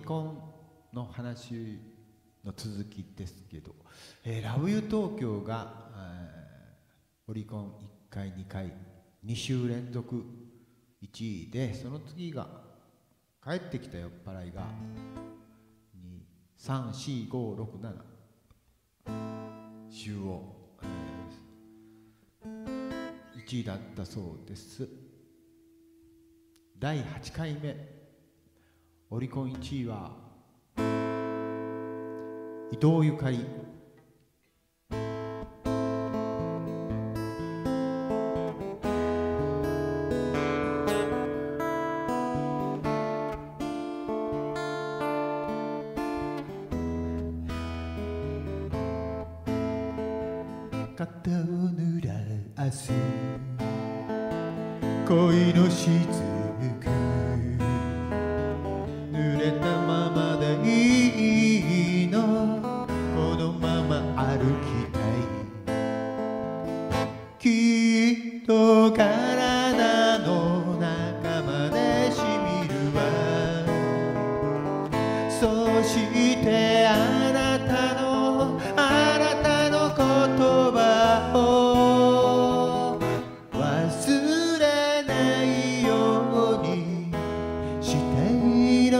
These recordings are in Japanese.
コンの話の続きですけど、えー、ラブユー東京が、えー、オリコン1回2回2週連続1位でその次が「帰ってきた酔っ払いが」34567週を、えー、1位だったそうです。第8回目。オリコン1位は伊藤ゆかり肩を濡らす恋の雫濡してあなたのあなたの言葉を忘れないようにしていろ。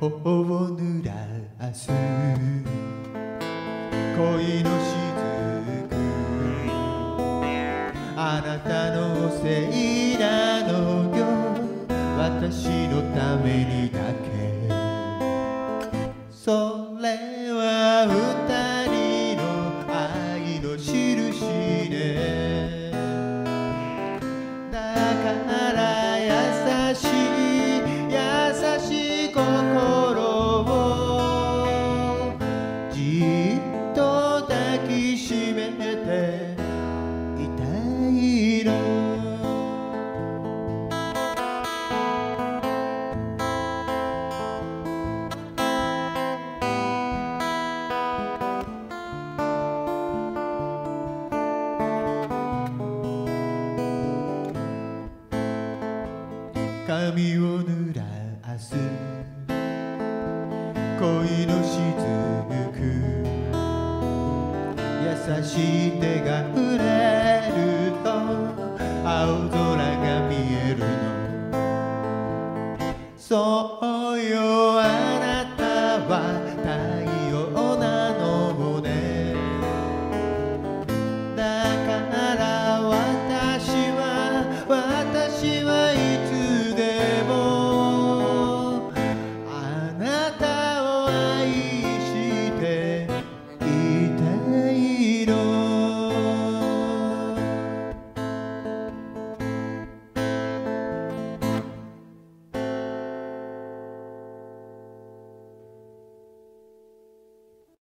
頬を濡らす。恋のしずくあなたのせいなのよ私のためにだけ。じっと抱きしめていたいの髪を濡らす恋のしずく。優しい手が触れると青空が見えるの。そうよあなたは。